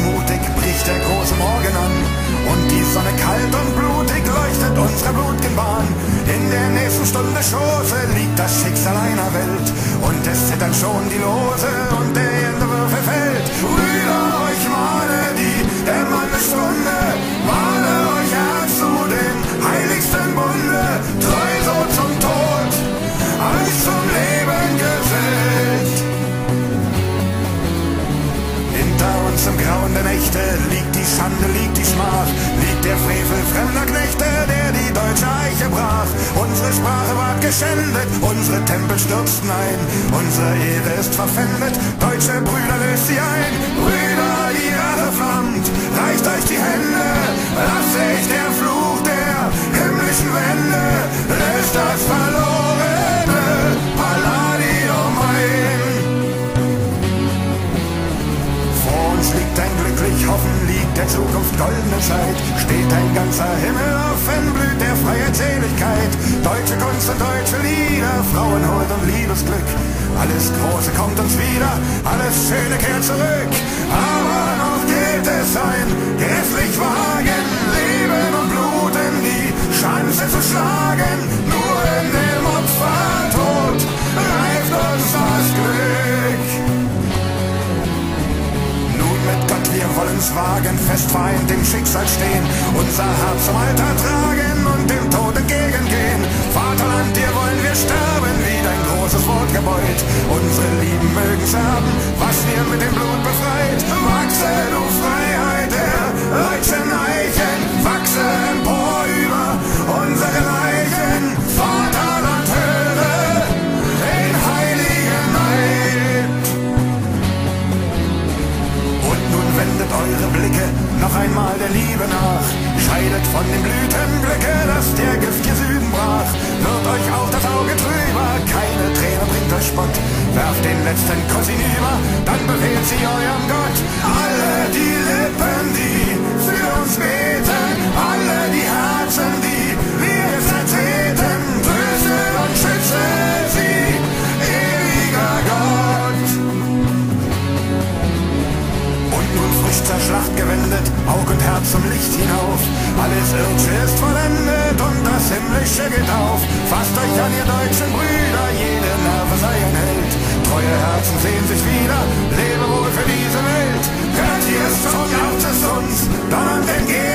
mutig bricht der große Morgen an. Und die Sonne kalt und blutig leuchtet unsere blutgen Bahn. In der nächsten Stunde Schoße liegt das Schicksal einer Welt. Und es zittern schon die Lose der Nächte liegt die Schande, liegt die Schmach, liegt der Frevel fremder Knechte, der die deutsche Eiche brach. Unsere Sprache ward geschändet, unsere Tempel stürzten ein, unsere Ehre ist verpfändet, deutsche Brüder löst sie ein. Brüder, Rache flammt, reicht euch die Hände, Steht ein ganzer Himmel offen, blüht der Freiheitsseligkeit. Deutsche Kunst und deutsche Lieder, Frauenhold und Liebesglück. Alles Große kommt uns wieder, alles Schöne kehrt zurück. Aber wollen's wagen, fest vereint dem Schicksal stehen, unser Herz zum Alter tragen und dem Tod entgegengehen. Vaterland, dir wollen wir sterben, wie dein großes Wort gebeut. Unsere Lieben mögen's haben, was wir mit dem Blut befreit. Wachse, noch einmal der Liebe nach. Scheidet von dem Blütenglücke, das der giftige Süden brach. Wird euch auch das Auge trüber, keine Träne bringt euch Spott. Werft den letzten Kuss hinüber, dann befehlt sie eurem Gott. Alle die Lippen, die zur Schlacht gewendet, Aug und Herz zum Licht hinauf. Alles Irdische ist vollendet und das Himmlische geht auf. Fasst euch an, ihr deutschen Brüder, jede Nerve sei ein Held. Treue Herzen sehen sich wieder, lebe wohl für diese Welt. Hört ihr es, so jaucht es uns, donnernd entgegen.